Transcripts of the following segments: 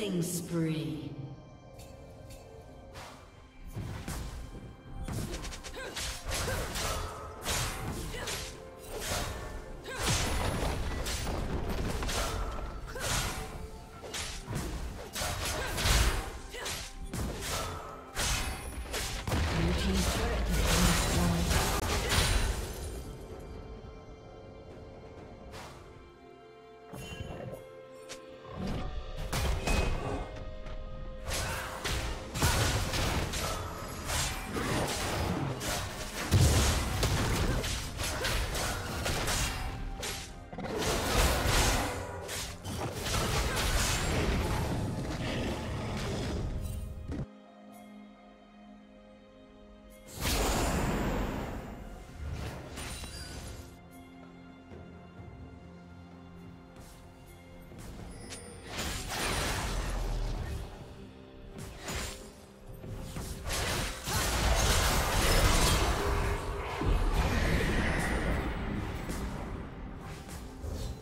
Killing spree.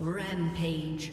Rampage.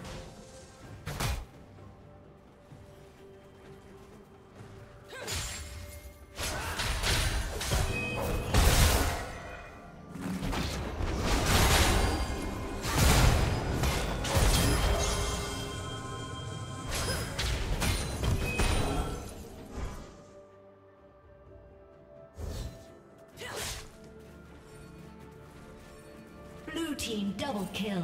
Team double kill.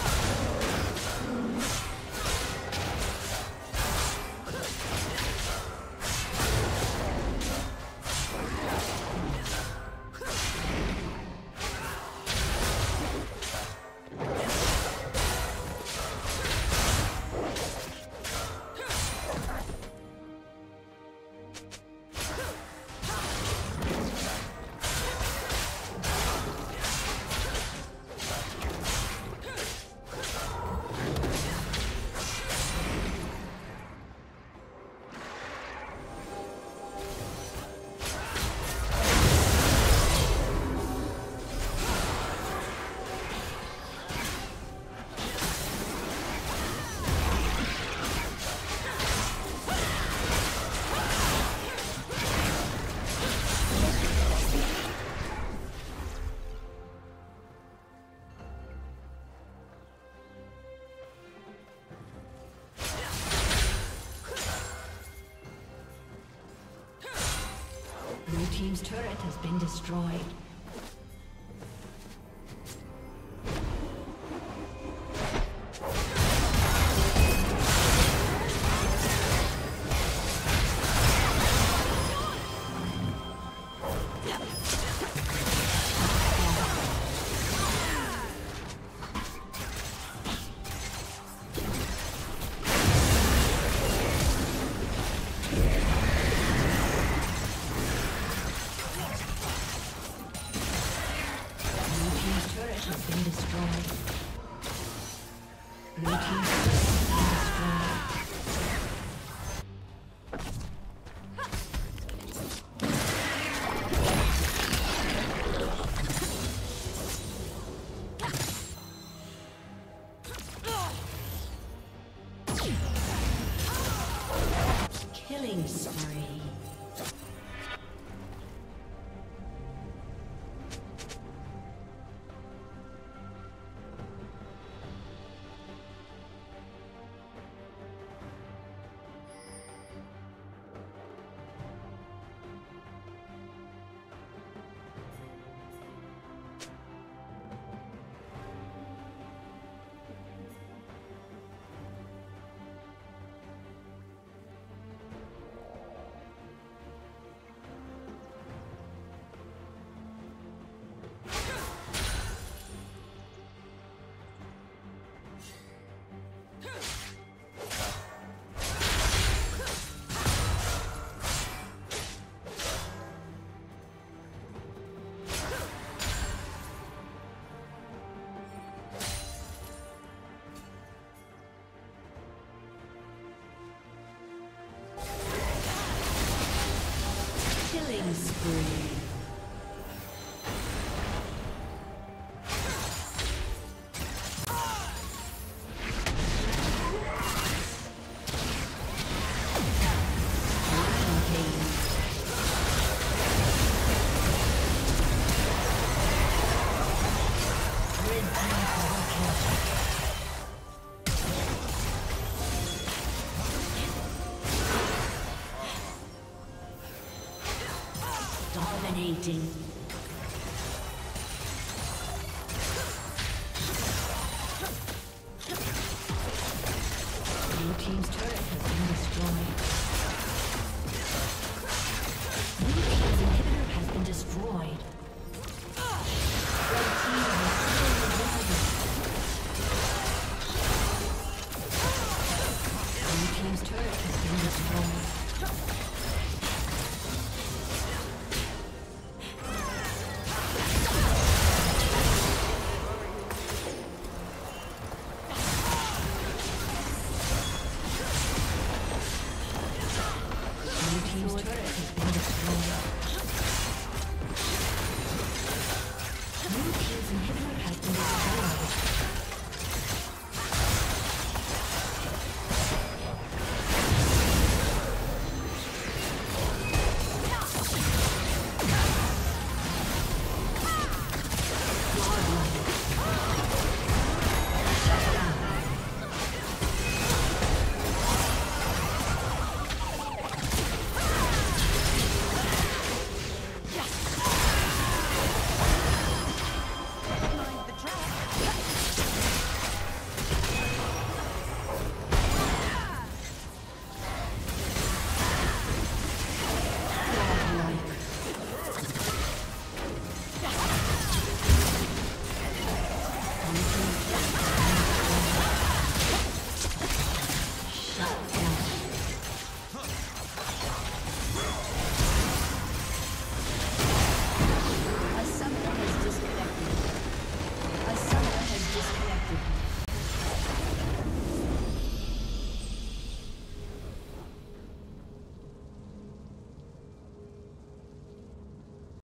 Has been destroyed. Spree. Dominating.